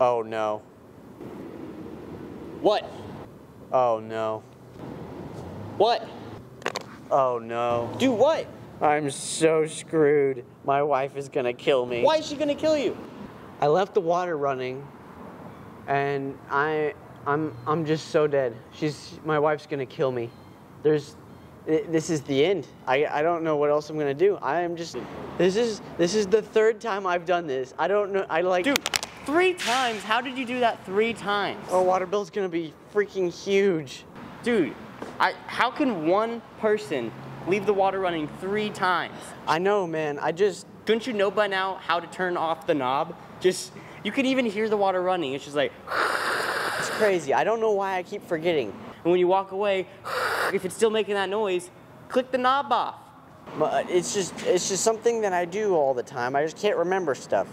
Oh no. What? Oh no. What? Oh no. Do what? I'm so screwed. My wife is gonna kill me. Why is she gonna kill you? I left the water running, and I, I'm, I'm just so dead. She's, my wife's gonna kill me. There's, this is the end. I, I don't know what else I'm gonna do. I am just, this is, this is the third time I've done this. I don't know. I like. Dude, three times? How did you do that three times? Our water bill's gonna be freaking huge. Dude, I, how can one person leave the water running three times? I know, man. I just, Don't you know by now how to turn off the knob? Just, you can even hear the water running. It's just like, it's crazy. I don't know why I keep forgetting. and when you walk away, if it's still making that noise, click the knob off. But uh, it's just it's just something that I do all the time. I just can't remember stuff.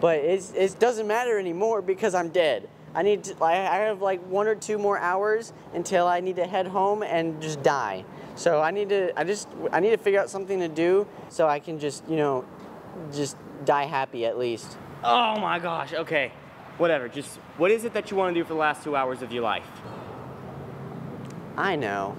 But it's, it doesn't matter anymore because I'm dead. I need to, I I have like one or two more hours until I need to head home and just die. So I need to I just I need to figure out something to do so I can just, you know, just die happy at least. Oh my gosh, okay. Whatever, just what is it that you want to do for the last two hours of your life? I know.